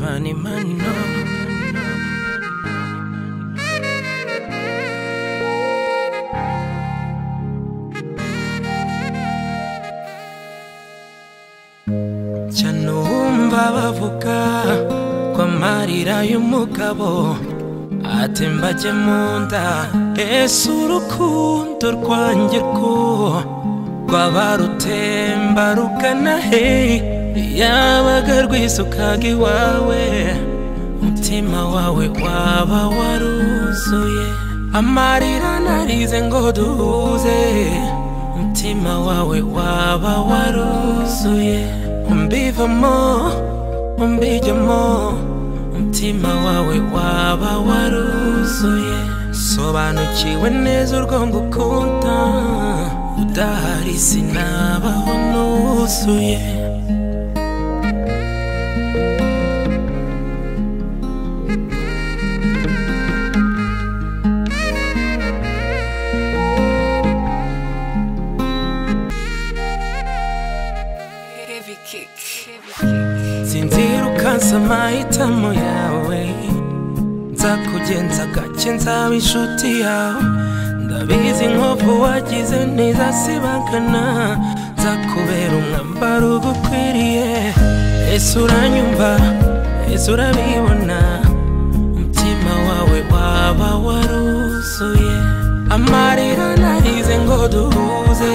Fanny Manino Chanumva bavuga ko amarira y'umugabo atemba ajya mu nda ese urukundo rwanjye rwo rwaba rutemba yabaga rwisukaga iwawe umutima wawe waba waruzuye. Amarira narize ngo duhuze umutima wawe waba waruzuye. Umbivamo umbijyamo umutima wawe waba waruzuye. Sobanukiwe neza urwo ngukunda udahari sinabaho nuzuye. Ukansa amahitamo yawe. Nzakugenza gake nzaba inshuti yawe. Ndabizi inkovu wagize ntizasibangana nzakubera umwambaro ugukwiriye ese uranyumva? Ese urabibona? Umutima wawe waba waruzuye. Amarira narize ngo duhuze.